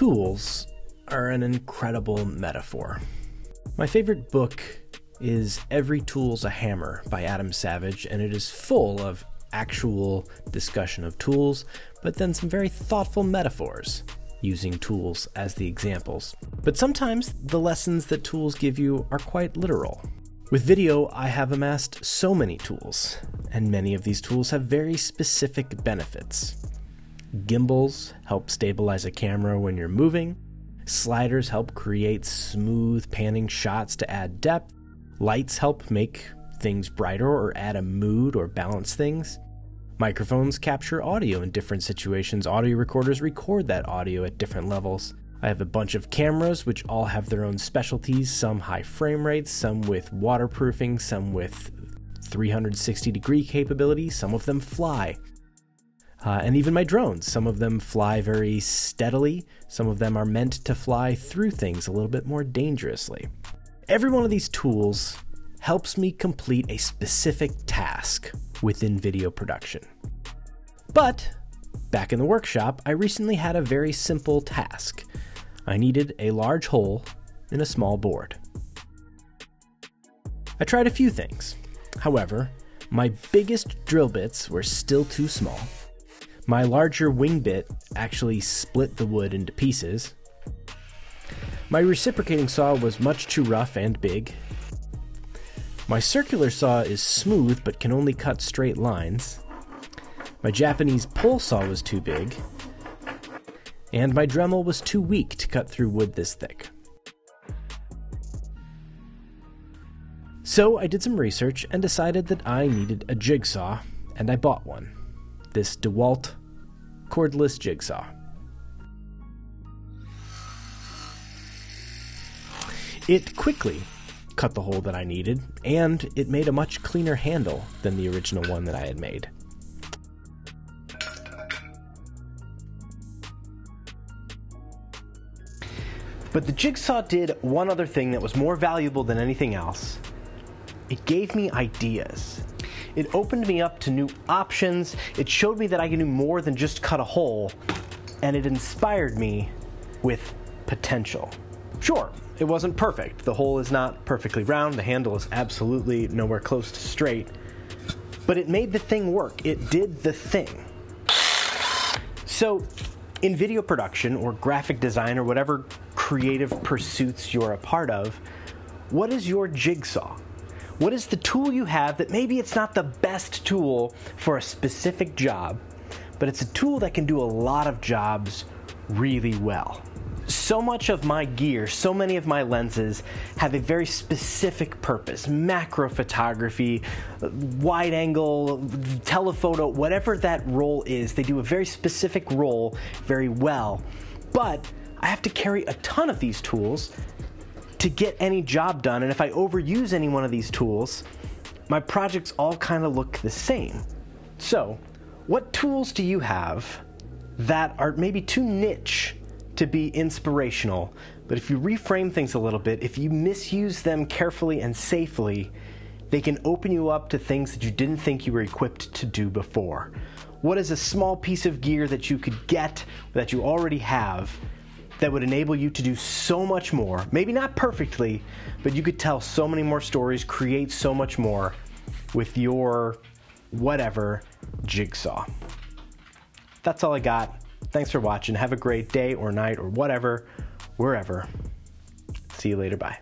Tools are an incredible metaphor. My favorite book is Every Tool's a Hammer by Adam Savage, and it is full of actual discussion of tools, but then some very thoughtful metaphors using tools as the examples. But sometimes the lessons that tools give you are quite literal. With video, I have amassed so many tools, and many of these tools have very specific benefits. Gimbals help stabilize a camera when you're moving. Sliders help create smooth panning shots to add depth. Lights help make things brighter or add a mood or balance things. Microphones capture audio in different situations. Audio recorders record that audio at different levels. I have a bunch of cameras which all have their own specialties, some high frame rates, some with waterproofing, some with 360 degree capability, some of them fly. Uh, and even my drones. Some of them fly very steadily, some of them are meant to fly through things a little bit more dangerously. Every one of these tools helps me complete a specific task within video production. But, back in the workshop, I recently had a very simple task. I needed a large hole in a small board. I tried a few things. However, my biggest drill bits were still too small my larger wing bit actually split the wood into pieces. My reciprocating saw was much too rough and big. My circular saw is smooth but can only cut straight lines. My Japanese pull saw was too big. And my Dremel was too weak to cut through wood this thick. So I did some research and decided that I needed a jigsaw, and I bought one. This DeWalt cordless jigsaw. It quickly cut the hole that I needed, and it made a much cleaner handle than the original one that I had made. But the jigsaw did one other thing that was more valuable than anything else. It gave me ideas. It opened me up to new options. It showed me that I can do more than just cut a hole, and it inspired me with potential. Sure, it wasn't perfect. The hole is not perfectly round, the handle is absolutely nowhere close to straight, but it made the thing work. It did the thing. So, in video production or graphic design or whatever creative pursuits you're a part of, what is your jigsaw? What is the tool you have that maybe it's not the best tool for a specific job, but it's a tool that can do a lot of jobs really well? So much of my gear, so many of my lenses have a very specific purpose macro photography, wide angle, telephoto, whatever that role is. They do a very specific role very well. But I have to carry a ton of these tools to get any job done. And if I overuse any one of these tools, my projects all kind of look the same. So, what tools do you have that are maybe too niche to be inspirational? But if you reframe things a little bit, if you misuse them carefully and safely, they can open you up to things that you didn't think you were equipped to do before. What is a small piece of gear that you could get that you already have that would enable you to do so much more. Maybe not perfectly, but you could tell so many more stories, create so much more with your whatever jigsaw. That's all I got. Thanks for watching. Have a great day or night or whatever, wherever. See you later. Bye.